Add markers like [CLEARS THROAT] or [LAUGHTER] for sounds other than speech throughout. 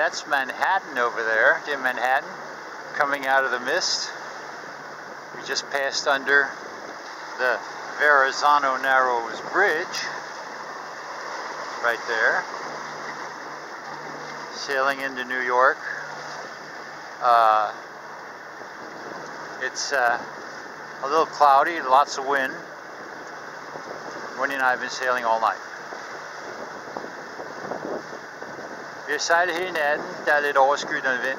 that's Manhattan over there. Det Manhattan coming out of the mist. We just passed under the Verrazano Narrows Bridge right there. Sailing into New York. Uh, it's uh, a little cloudy, lots of wind. Wendy and I have been sailing all night. Vi har sejlet hele natten, der er lidt overskyttende vind.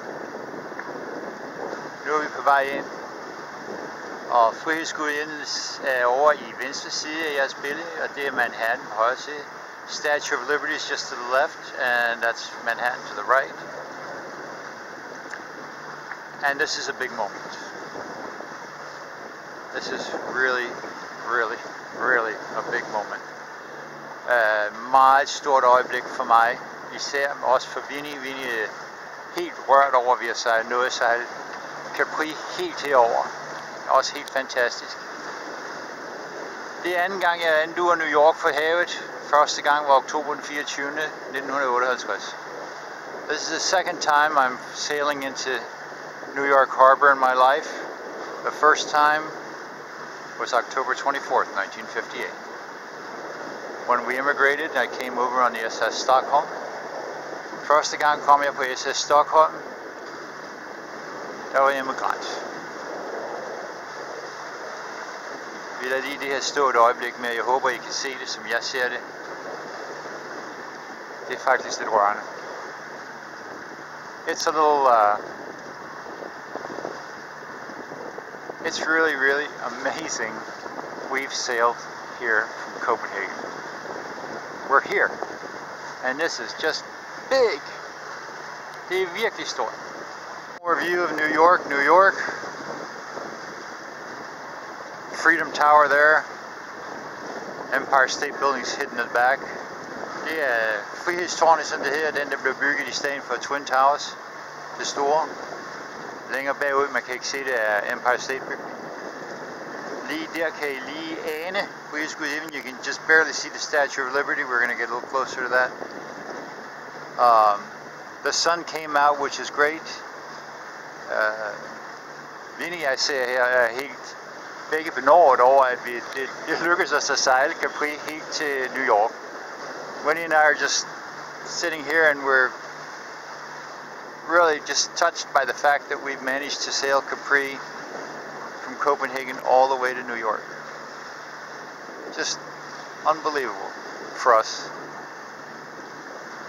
Nu er vi på vej ind, og Frihedsgudinden er øh, over i venstre side af jeres billede, og det er Manhattan på højre side. Statue of Liberty is just to the left, and that's Manhattan to the right. And this is a big moment. This is really, really, really a big moment. Uh, meget stort øjeblik for mig, især også for Vinnie. Vinnie er helt rørt over, at vi har sejlet noget sejlet Capri helt herover. Også helt fantastisk. Det er anden gang, jeg anduer New York for havet. Første gang var oktober den 24. 1958. This is the second time I'm sailing into New York Harbor in my life. The first time was October 24th, 1958. When we immigrated, I came over on the SS Stockholm. Første gang kom jeg på SS Stockholm. Der var jeg immigrant. Vi lader lige det her stå et øjeblik med. Jeg håber, I kan se det, som jeg ser det. Det er faktisk lidt rørende. It's a little, uh, it's really, really amazing we've sailed here from Copenhagen. We're here. And this is just big. Det er virkelig stort. More view of New York, New York. Freedom Tower there. Empire State Building's hidden in the back. Det er Frihedstårnet, som det her, den der blev bygget i stedet for Twin Towers. Det store. Længere bagud, man kan ikke se det, er Empire State bygning. Lige der kan I lige ane Frihedsgudinden. You can just barely see the Statue of Liberty. We're going to get a little closer to that. Um, the sun came out, which is great. Uh, Vinnie, jeg ser her, er helt begge benåret over, at vi, det, det lykkedes os at sejle Capri helt til New York. Winnie and I are just sitting here and we're really just touched by the fact that we've managed to sail Capri from Copenhagen all the way to New York. Just unbelievable for us.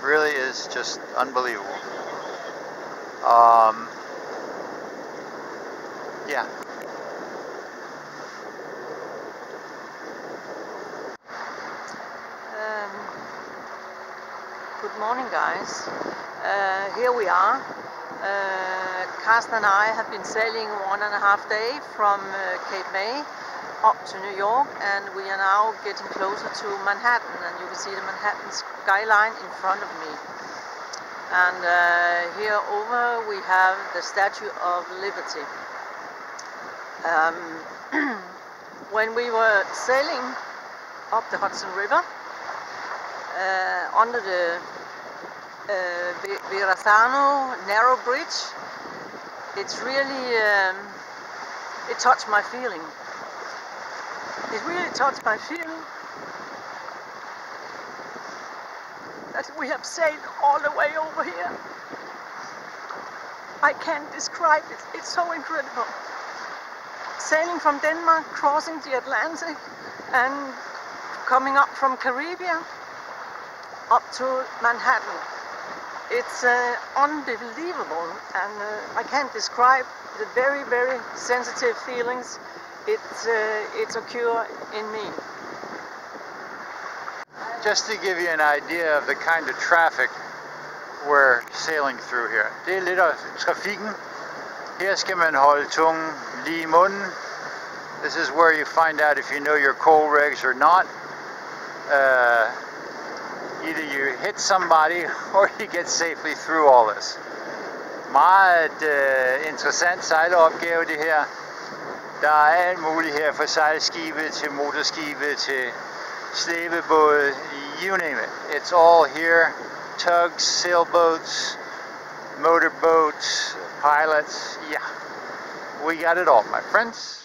Really is just unbelievable. Um, yeah. Um, good morning, guys. Uh, here we are. Uh, Carsten and I have been sailing one and a half day from uh, Cape May up to New York, and we are now getting closer to Manhattan, and you can see the Manhattan skyline in front of me. And uh, here over we have the Statue of Liberty. Um, [CLEARS THROAT] when we were sailing up the Hudson River, uh, under the uh, Verrazano narrow bridge. It's really, um, it touched my feeling. It really touched my feeling that we have sailed all the way over here. I can't describe it, it's so incredible. Sailing from Denmark, crossing the Atlantic, and coming up from Caribbean up to Manhattan. It's uh, unbelievable, and uh, I can't describe the very, very sensitive feelings it, uh, it occur in me. Just to give you an idea of the kind of traffic we're sailing through here. Det er lidt af trafikken. Her skal man holde tungen lige i munden. This is where you find out if you know your COLREGs or not. Uh, either you hit somebody [LAUGHS] or you get safely through all this. Meget uh, interessant sejleropgave det her. Der er alt muligt her fra sejlskibe til motorskibe til slæbebåde, you name it. It's all here. Tugs, sailboats, motorboats, pilots, yeah. We got it all, my friends.